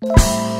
you